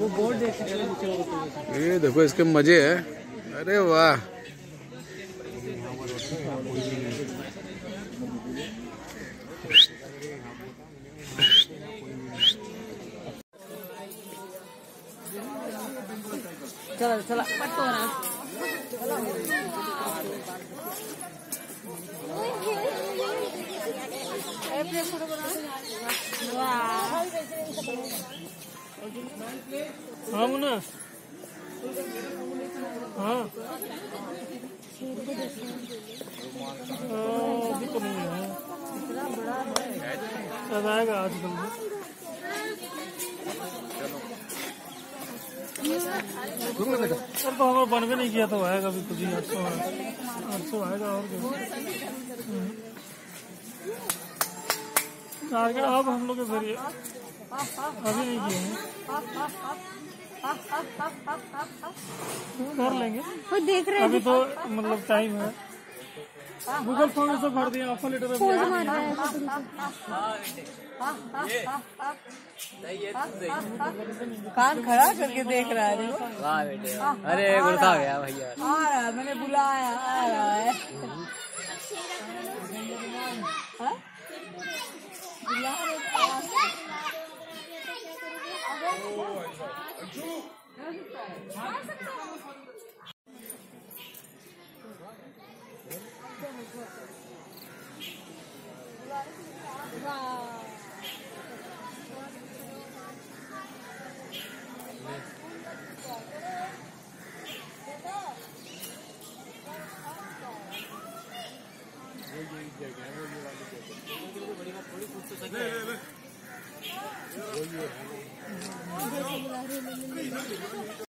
वो बोर्ड देख ये देखो इसके मज़े है। अरे वाह। चला चला पट्टो ना। हाँ मुन्ना हाँ। अभी तो नहीं है। शायद आएगा आज कल सर तो हमें बन भी नहीं किया तो आएगा अभी कुछ ही आठ सौ आठ सौ आएगा और क्या? टारगेट अब हम लोग के ज़रिए अभी नहीं किए हैं कर लेंगे। वो देख रहे अभी तो मतलब टाइम है। गूगल फॉर्म से भर दिया ऑफ़र लेटर है। कान खड़ा करके देख रहा है। वाह बेटे। अरे गुस्सा गया भैया। आ रहा मैंने बुलाया आ रहा है हाँ? जगह है वो ये वाली जगह थोड़ी कुछ तो सकते हैं वो ये है